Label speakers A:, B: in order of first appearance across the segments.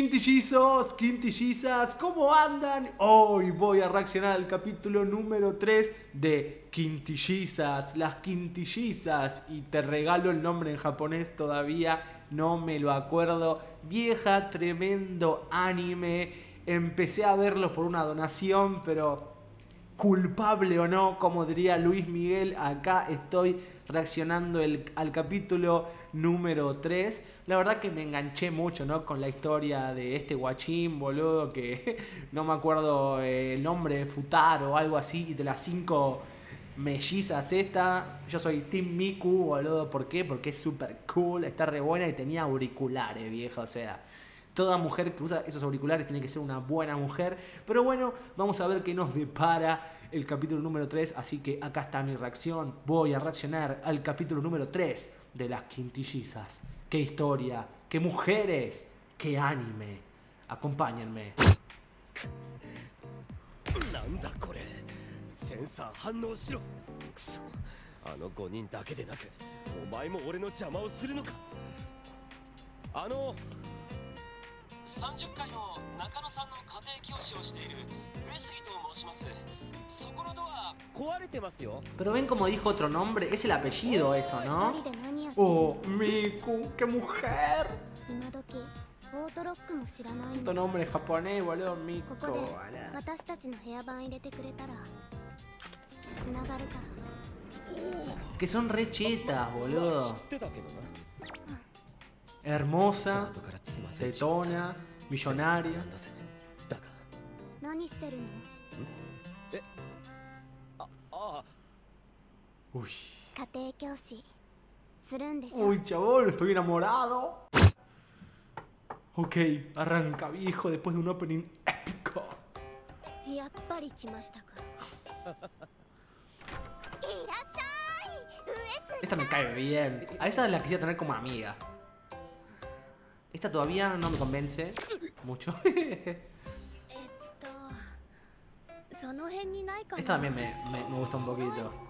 A: Quintillizos, quintillizas, ¿cómo andan? Hoy voy a reaccionar al capítulo número 3 de Quintillizas, las quintillizas. Y te regalo el nombre en japonés todavía, no me lo acuerdo. Vieja, tremendo anime. Empecé a verlo por una donación, pero culpable o no, como diría Luis Miguel, acá estoy reaccionando al capítulo número 3. La verdad que me enganché mucho, ¿no? Con la historia de este guachín, boludo, que no me acuerdo eh, el nombre, Futaro o algo así, de las cinco mellizas esta. Yo soy Team Miku, boludo, ¿por qué? Porque es súper cool, está re buena y tenía auriculares, viejo, o sea... Toda mujer que usa esos auriculares tiene que ser una buena mujer. Pero bueno, vamos a ver qué nos depara el capítulo número 3. Así que acá está mi reacción. Voy a reaccionar al capítulo número 3 de las quintillizas. Qué historia, qué mujeres, qué anime. Acompáñenme. なんだこれセンサー反応しろくそあの5人だけでなくお前も俺の邪魔をするのかあの30階の中野さんの家庭教師をしている上杉と申します Pero ven como dijo otro nombre, es el apellido eso, ¿no? Oh, Miku, qué mujer. Tu nombre es japonés, boludo, Miku. Que son re chetas, boludo. Hermosa, tetona, millonaria. Uy. Uy, chabón, estoy enamorado. Ok, arranca viejo después de un opening épico. Esta me cae bien. A esa la quisiera tener como amiga. Esta todavía no me convence mucho. Esta también me, me, me gusta un poquito.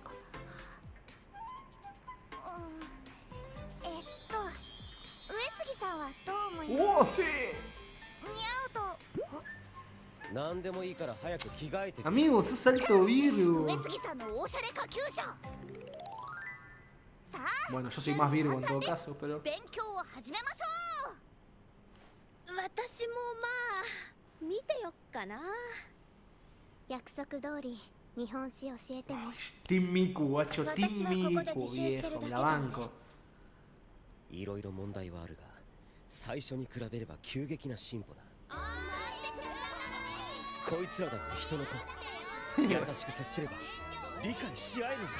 A: おおしにゃうとなんでもいいから早く着替えてくれ。髪をすさりとウィールを。上
B: 杉さんのおしゃれ下級者。うあ、も
A: うあの初心マフィールをどうかう、これ
B: 勉強を始めましょう。
A: 私もまあ、見てよっかな。約束通り、日本史教えてね。ティンミはちょ、ティンミコ、いえ、ほ、ん。いろいろ問題はあるが。最初に比べれば急激な進歩だ。こいつらだって人の子。優しく接すれば理解し合えるんだ。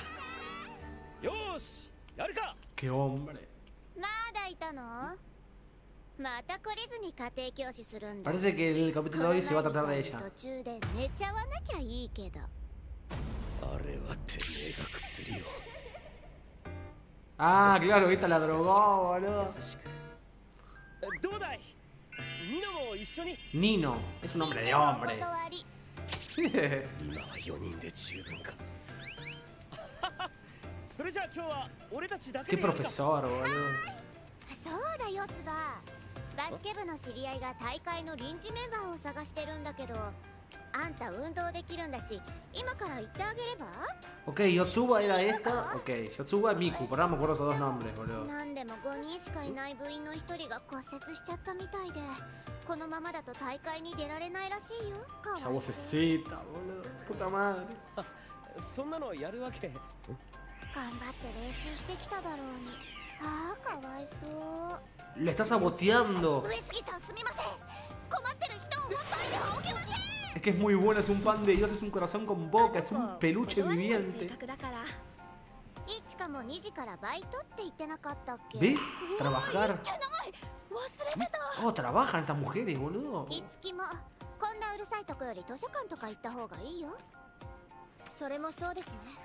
A: よしやるか。ケオだいたの？また懲りずに家庭教師する
B: んだ。途
A: 中
B: で寝ちゃわなきゃいいけど。あ
C: れはてめえが薬を。
A: Ah, claro, viste la れはどうだい？ニノも一緒
C: に
A: ニノ、スノメヨンブ。今
C: は4人で十分か。それじゃあ今日は俺たちだけでやるか。
A: そう
B: だよ、つば。
A: バスケ部の知り合いが大会の臨時メンバーを探してるんだけど。あんた運動できるんだし、今から行ってあげれば ?OK、ヨツワイラエスタ ?OK、ヨツワミク、パラモコロソドナンブレ、これは。何でも5人しかいない部員の1人が骨折しちゃったみたいで、このままだと大会に出られないらしいよ。かわいい。そんなのやるわけ？頑張って練習してきただろうに。ああ、かわいそう。レタサボティアンド。上杉さん、すみません。困ってる人をほっといて
B: おけません Es que es muy bueno, es un pan de Dios, es un corazón con boca, es un peluche viviente. ¿Ves? Trabajar. Oh, trabajan estas mujeres, boludo.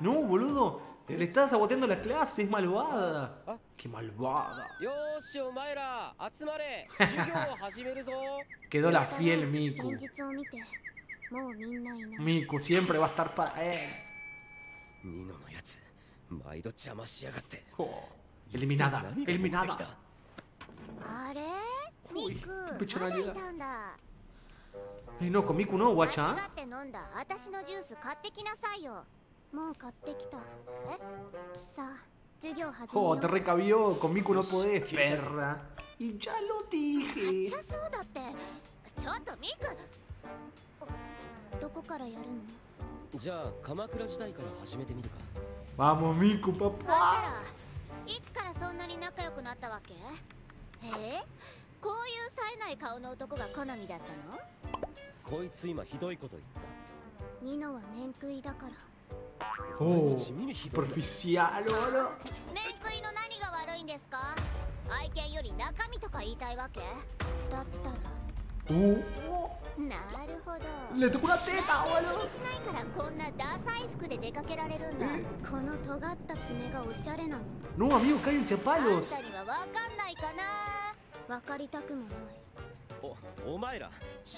A: No, boludo. Le estás saboteando la clase, es malvada. ¡Qué malvada! Quedó la fiel Miku. Miku siempre va a estar para él. Eliminada, eliminada.
B: Uy,
A: qué no, con Miku no, guacha. Te recabió, con Miku no podés, perra. Y ya lo dije.
B: こからやるの？
C: じゃあ鎌倉時代から始めてみるか。
A: Vamos, Miku,
B: あん
A: papá.
B: たらいつからそんなに仲良くなったわけ？えこういう冴えない顔の男が好みだったの？
C: こいつ今ひどいこと言った。
B: ニノは面食いだから。
A: Oh,
C: 地味にひどいな
A: superficial, boludo.
B: 面食いの何が悪いんですか？愛犬より中身とか言いたいわけ？だったら。
A: Uh,
B: なるほど。
A: le tocó una teta,
B: 何
A: boludo.
B: もしないからこんなダサい服で出かけられるんだ。この尖った爪がおしゃれな。の
A: No, amigo, cállense a
B: あん.たには分かんないかな分かりたくもない
C: おお前ら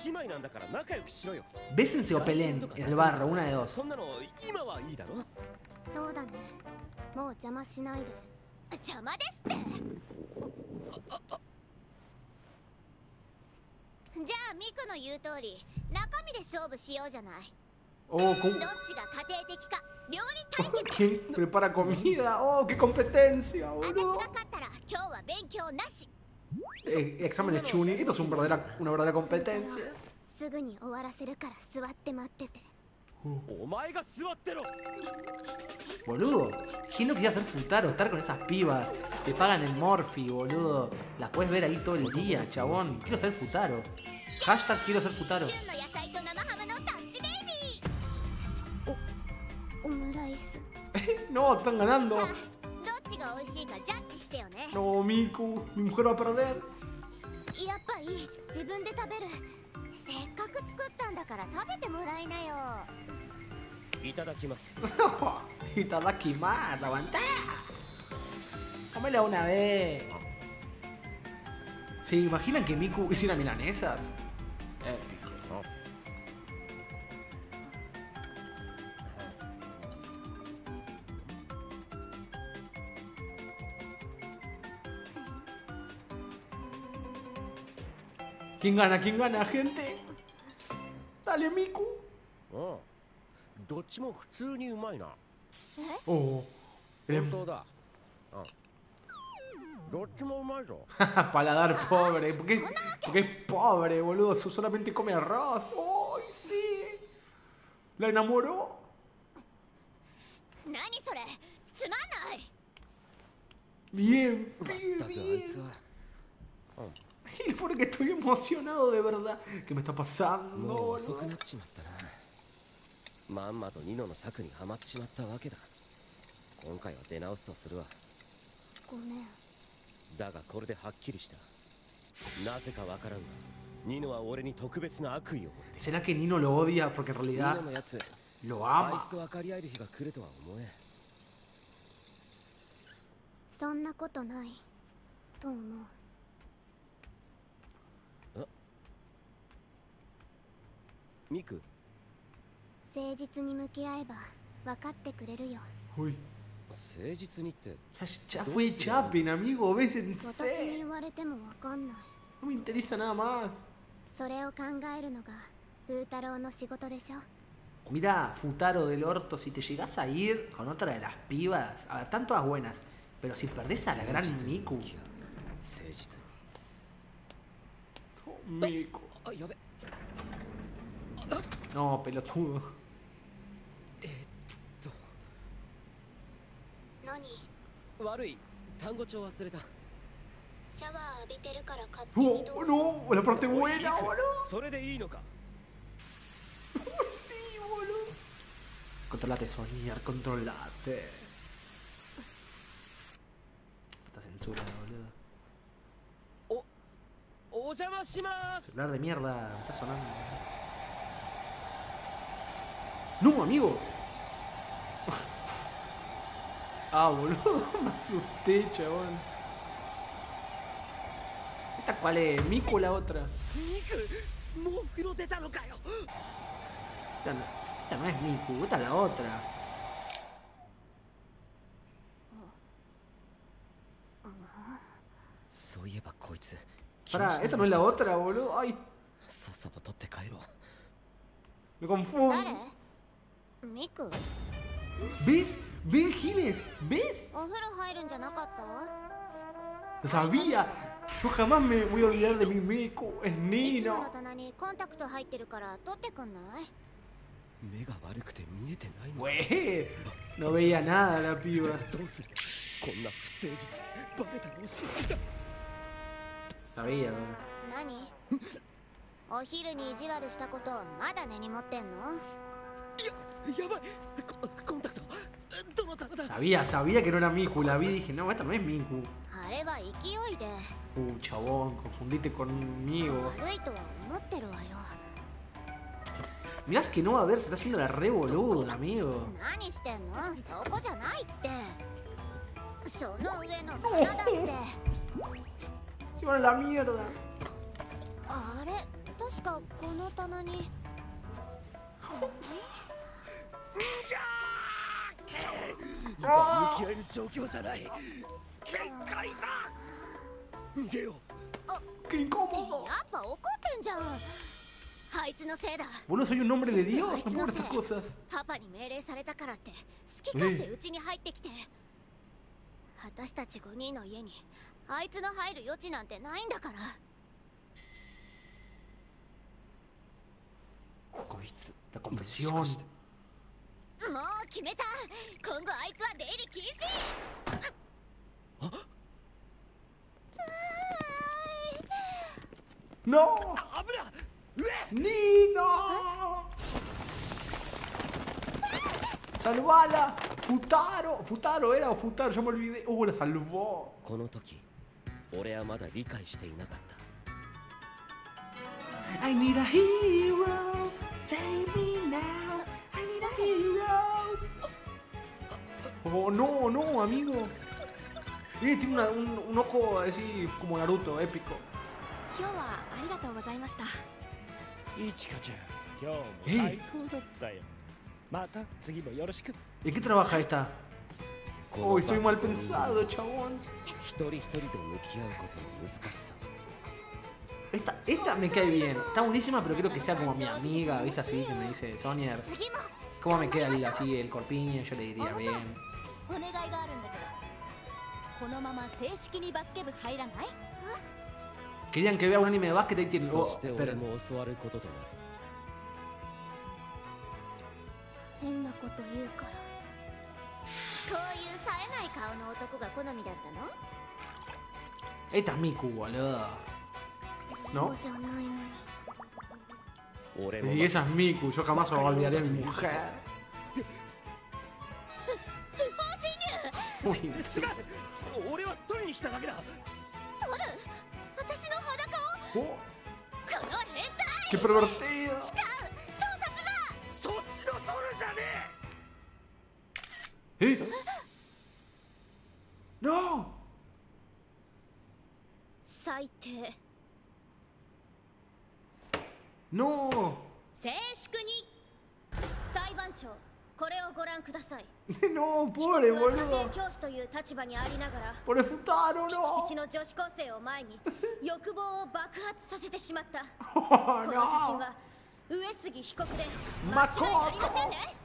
C: 姉妹なんだから仲良くしろよ。
A: Bésense o peleen en el barro, una de dos.
C: そんなの今はいいだろ
B: そうだね。もう邪魔しないで。邪魔ですってじゃあミクの言う通り中身で勝負しようじゃない。
A: お
B: お
A: ど
B: っちが家庭的か料理対決。
A: Prepara comida おおき
B: コ
A: ンペテンシア私
B: が勝ったら今日は勉強なし。
A: exámenes chuni esto es un verdadera una verdadera competencia
B: すぐに終わらせるから座って待ってて。
A: Boludo, ¿quién no quería ser Futaro? Estar con esas pibas. Te pagan el Morphy, boludo. Las puedes ver ahí todo el día, chabón. Quiero ser Futaro. Hashtag quiero ser Futaro. no, están ganando. No, Miku, mi mujer va a perder.
B: かく作ったんだから食べてもらいなよ
C: いただきます
A: Itadakimasu, aguantá. Cómela una vez. ¿Se imaginan que Miku hiciera milanesas? Épico. 'Quién gana? ¿Quién gana, gente? Dale, Miku.
C: うんどっちも普通にうまいな
A: Oh. eres-
C: 本当だうんどっちもうまいぞ
A: Paladar pobre. ¿Por qué, porque es pobre, boludo. so- Solamente come arroz. ¡Ay, sí! ¿La enamoró?
B: 何それつまんない
A: Bien,
C: ま
A: pibe,
C: ったくあい
A: bien.
C: つは
A: Y porque estoy emocionado de verdad. ¿Qué me está pasando?
C: もう遅
A: boludo?
C: くなっちまったなまんまとニノの策にはまっちまったわけだ今回は出直すとするわ
B: ごめん
C: だがこれではっきりしたなぜかわからんがニノは俺に特別な悪意を持って
A: ¿Será que Nino lo odia porque en
C: ニ
A: realidad
C: ノのやつ
A: lo
C: あい
A: ama?
C: つと分かり合える日が来るとは思え
B: そんなことないと思う
C: ミク
B: 誠実に向き合えば分かってくれるよ
A: Uy,
C: 誠実にって
A: ya, ya fue Chapin, amigo.
B: 私に
A: Bésense.
B: 言われても分かんない
A: No me interesa nada más.
B: それを考えるのが風太郎の仕事でしょ
A: Mira, Futaro del orto, si te llegas a ir con otra de las pibas, a ver, están todas buenas, pero si perdés a la gran
C: に
A: Miku.
C: 向き合う誠実に
A: Oh, Miku.
C: あやべ
A: No, pelotudo. Oh, no, la parte buena, boludo. sí, boludo. Controlate, Soñar, controlate. Esta censura, boludo. Celular de mierda, está sonando. No, amigo. ah, boludo, me asusté, chabón. ¿Esta cuál es? ¿Miku la otra? Esta no, es Miku, esta es la otra.
C: Para,
A: esta no es la otra, boludo. Ay.
C: Me confundo. さと取って帰ろう
A: me confundo.
B: 誰ミク
A: ？¿Ves? ¿Ven, Giles? ¿Ves?
B: お風呂入るんじゃなかった
A: ？Sabía. Yo jamás me voy a olvidar de mi Miku. Es
B: いつもの
A: Nino.
B: 棚にコンタクト入ってるから取ってくんない？
C: 目が悪くて見えてないの
A: Güey, no veía nada la piba.
C: どうする？こんな不誠実バレたらおしまいだ
A: Sabía.
B: 何？お昼に意地悪したことまだ根に持ってんの？
A: Sabía, sabía que no era Miku, la vi y dije, no, esta no es Miku. Uh, chabón, confundiste conmigo. Mirás que no va a ver, se está haciendo la re amigo. Se van a la mierda.
C: 今向き合える状況じゃない。限界だ。逃げよう。
A: ¡Qué
B: や
A: incómodo!
B: っぱ怒ってんじゃん。あいつのせいだ。
A: soy un hombre de
B: 全部
A: Dios,
B: のい
A: estas cosas.
B: パパに命令されたからって好き勝手うちに入ってきて。私たち5人の家にあいつの入る余地なんてないんだから。
C: こいつ
A: La
C: も
A: confesión.
B: 決めた。今後あいつは出入り禁止。あっ。あ
A: っ
C: あっあっあっあっなっ。
A: あっあっ。あっあっあっあっあ
C: っあっあっあっあっあっあっあっあ
A: っあっあっあっあっ
C: あっあっ
A: I need a hero, save me now. I need a hero. No, no, amigo. Eh, tiene una, un, un, ojo así como Naruto, épico.
D: Hey.
A: ¿De qué trabaja esta? Uy, soy mal pensado, chabón. Esta, esta me cae bien. Está buenísima, pero creo que sea como mi amiga, ¿viste? Así que me dice, Sonia, ¿cómo me queda así el corpiño? Yo le diría, bien.
B: お願いがあるんだけどこのまま正式にバスケ部入らない
A: Querían que vea un anime de básquet y tienen...
C: そ
A: Oh, esperen.
C: も教わることとなる
B: 変なこと言うからこういう冴えない顔の男が好みだったの
A: Esta es Miku, boludo.
B: そうじゃないのに
C: 俺も
A: Y esa es Miku, yo jamás olvidaré a mi mujer.
B: 不法侵入
A: Uy,
D: 違う俺は取りに来ただけだ
B: 取る私の裸をこの変態
A: ¡Qué pervertido!
B: 違う盗撮だ
D: そっちの取るじゃね
A: ¿Eh? ¡No!
B: 最低
A: ¡No!
B: 静粛に裁判長これをご覧ください。教師という立場にありながら、父の女子高生を前に、欲望を爆発させてしまった。この写真は、上杉被告で、間違いありませんね。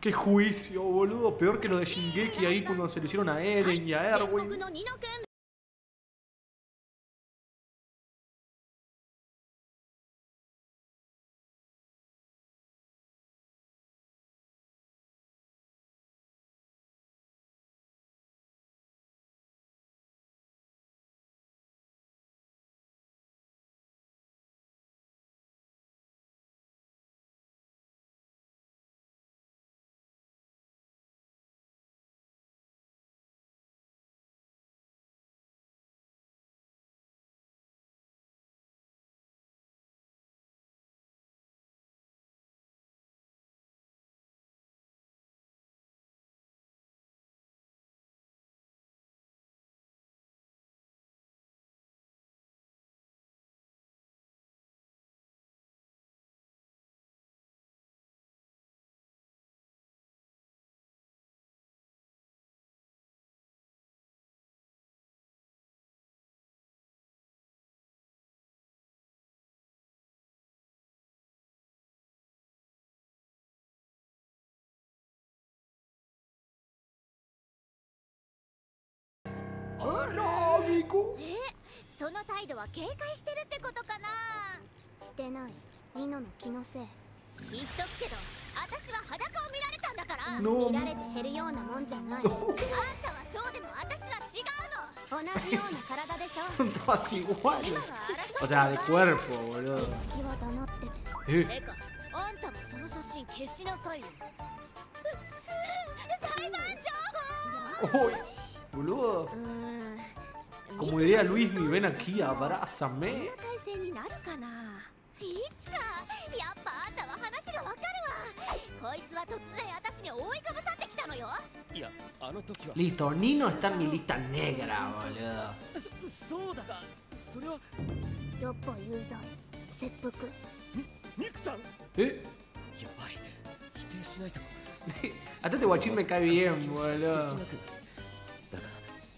A: ¡Qué juicio, boludo! Peor que lo de Shingeki
B: 件
A: あら amigo
B: えその態度は警戒してるってことかな。してない。ニノの気のせい。言っとくけど私は裸を見られたんだから。見られて減るようなもんじゃない。あんたはそうでも私は違うの。同じような体でしょ。は争
A: o
B: っ
A: sea de cuerpo boludo
B: 月は。黙ってて。
A: え？
B: あんたもその写真消しなさいよ。裁判長
A: ！Uy, Boludo. Como diría Luis, mi ven aquí, abrázame. Listo, Nino está en mi lista negra, boludo. ¿Eh? Atente Guachín me cae bien, boludo.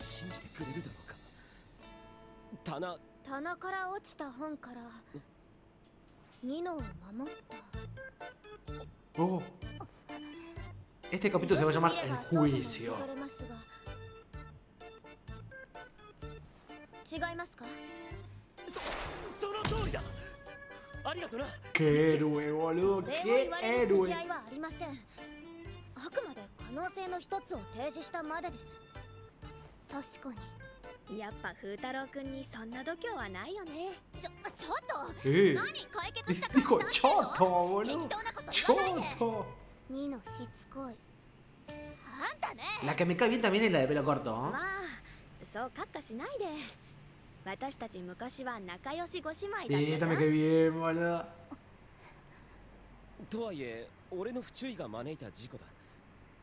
C: 信じてくれるだろうか。棚。
B: 棚から落ちた本からニノを守った。
A: Oh. Este capítulo se va a llamar El Juicio
B: 受け取れますが。違いますか？
C: その通りだ。ありがとな。
A: Qué héroe boludo Qué héroe
B: 合いはありません。あくまで可能性の一つを提示したまでです確かに。やっぱ風太郎くんにそんな度胸はないよね。ちょちょっと。
A: Eh
B: 何解決した感じ
A: Dijo
B: なんて
A: choto
B: の
A: ？boludo
B: 適当なこと言わないで。
A: Choto
B: ニノしつこい。あんたね。
A: La que me cae bien también es la de pelo corto ¿no?
B: まあそうカッカしないで。私たち昔は仲良しご姉妹だった
A: Sí,
B: じゃ
A: esta me
B: ん
A: cae bien boludo
C: とはいえ俺の不注意が招いた事故だ。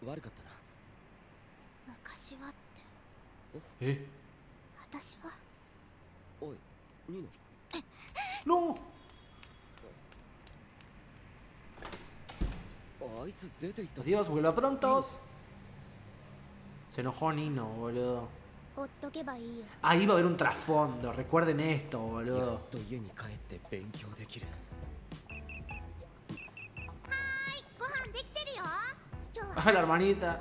C: 悪かったな。
B: 昔はって
A: Eh
B: 私は
C: おいニノ
A: No
C: あいつ出て行ったぞ
A: Adiós, vuelva prontos Se enojó Nino boludo
B: ほっとけばいいよ
A: Ahí va a haber un trasfondo, recuerden esto
C: や
A: boludo
C: っと家に帰って勉強できる
B: ご飯できてるよ今日
A: Ah, la hermanita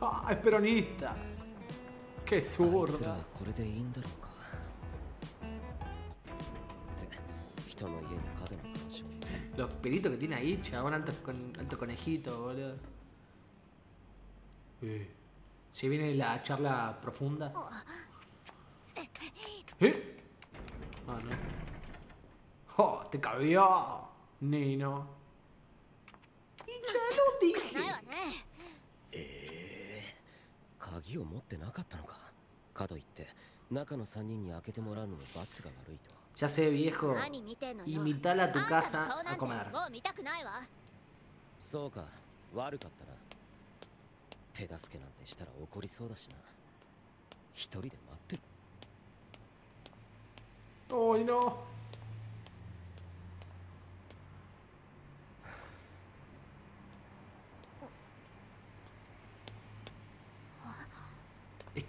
A: Ah, es peronista. Qué zurda. Los pelitos que tiene ahí, chabón, alto, con, alto conejito, boludo. Eh. Se viene la charla profunda. Oh. ¿Eh? Ah, no. ¡Oh, te cabió! Nino. Y ya lo dije.
C: 鍵を持ってなかったのか。かといって中の3人に開けてもらうのも罰が悪いと。
A: Ya sé, viejo.
B: 何見てんのよ。
A: Invítala a tu
C: そうか。悪かったな手助けなんてしたら怒りそうだしな。一人で待ってる。
A: ¡Ay, no! Es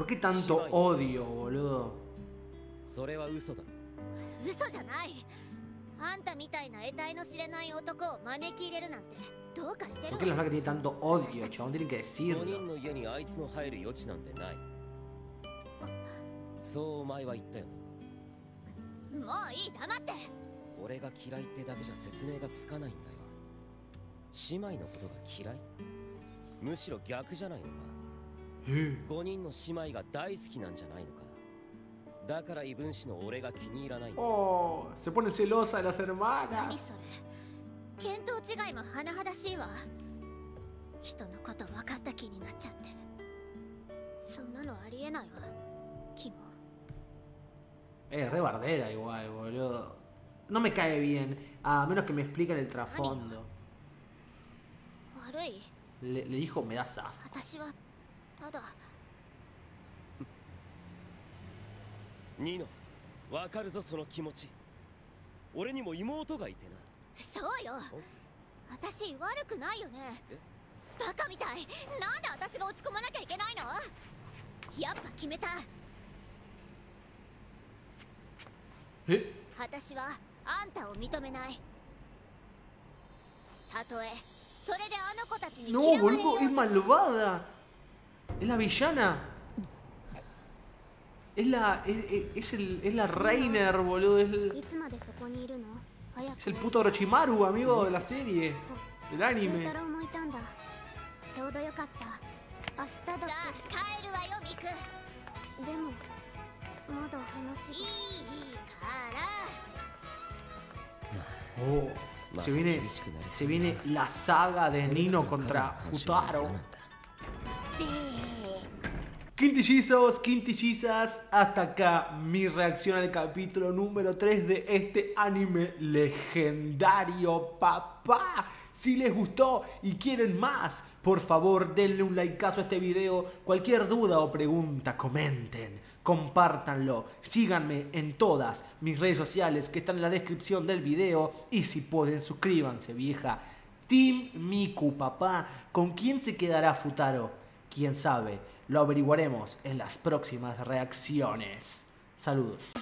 A: ¿Por qué tanto odio, boludo?
C: それは嘘だ
B: 嘘じゃないあんたみたいな得体の知れない男を招き入れるなんてどうかしてる
A: ¿Por qué la
B: わ
A: flaca tiene tanto odio, chabón? Tienen que
C: 5人.の家にあいつの入る余地なんてないそうお前は言ったよな
B: もういい黙って
C: 俺が嫌いってだけじゃ説明がつかないんだよ姉妹のことが嫌いむしろ逆じゃないのか
A: Eh.
C: 5人の姉妹が大好きなんじゃないのかだから異分子の俺が気に入らないんだ
A: Oh, se pone celosa de las
B: 何
A: hermanas.
B: それ見当違いも甚だしいわ人のこと分かった気になっちゃってそんなのありえないわキモ
A: Es re bardera igual, boludo. No me cae bien, a menos que me expliquen el trasfondo.
B: 悪い
A: Le, le dijo, me das asco.
B: ただ。
C: ニノわかるぞその気持ち。俺にも妹がいてな。
B: そうよ。私悪くないよね。バカみたい。なんで私が落ち込まなきゃいけないの？やっぱ決めた。
A: え？
B: 私はあんたを認めない。たとえ。それであの子たちに
A: No, vuelvo. ¿Es la villana? Es la. Es, el, es la Reiner, boludo. Es el, es el puto Orochimaru, amigo de la serie. Del anime. Oh, se viene, se viene la saga de Nino contra Futaro. Quintillizos, quintillizas, hasta acá mi reacción al capítulo número 3 de este anime legendario, papá. Si les gustó y quieren más, por favor denle un likeazo a este video. Cualquier duda o pregunta, comenten, compártanlo. Síganme en todas mis redes sociales que están en la descripción del video. Y si pueden, suscríbanse, vieja. Team Miku, papá. ¿Con quién se quedará Futaro? Quién sabe, lo averiguaremos en las próximas reacciones. Saludos.